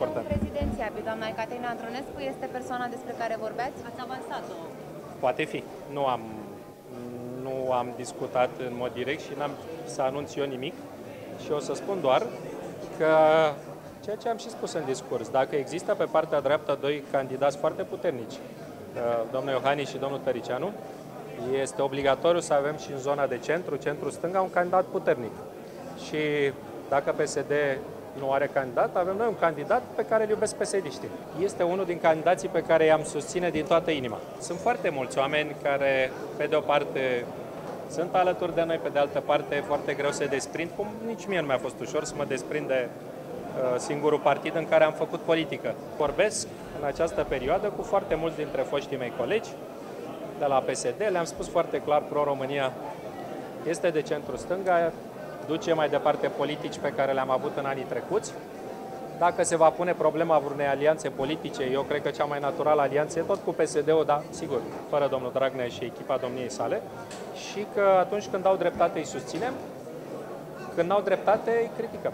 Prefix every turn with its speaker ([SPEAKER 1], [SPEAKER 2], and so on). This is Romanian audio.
[SPEAKER 1] important.
[SPEAKER 2] Prezidenția, doamna Caterina Andronescu, este persoana despre care vorbeați?
[SPEAKER 3] Ați avansat-o.
[SPEAKER 1] Poate fi. Nu am, nu am discutat în mod direct și n-am să anunț eu nimic. Și o să spun doar că ceea ce am și spus în discurs, dacă există pe partea dreaptă doi candidați foarte puternici, uh, domnul Iohannis și domnul Tăricianu, este obligatoriu să avem și în zona de centru, centru-stânga, un candidat puternic. Și dacă PSD nu are candidat, avem noi un candidat pe care îl iubesc psd Este unul din candidații pe care i-am susține din toată inima. Sunt foarte mulți oameni care, pe de o parte, sunt alături de noi, pe de altă parte, e foarte greu să desprind, cum nici mie nu mi-a fost ușor să mă desprind de uh, singurul partid în care am făcut politică. Vorbesc în această perioadă cu foarte mulți dintre foștii mei colegi de la PSD, le-am spus foarte clar, Pro-România este de centru-stânga, duce mai departe politici pe care le-am avut în anii trecuți. Dacă se va pune problema vreunei alianțe politice, eu cred că cea mai naturală alianță e tot cu PSD-ul, dar sigur, fără domnul Dragnea și echipa domniei sale, și că atunci când au dreptate îi susținem, când n-au dreptate îi criticăm.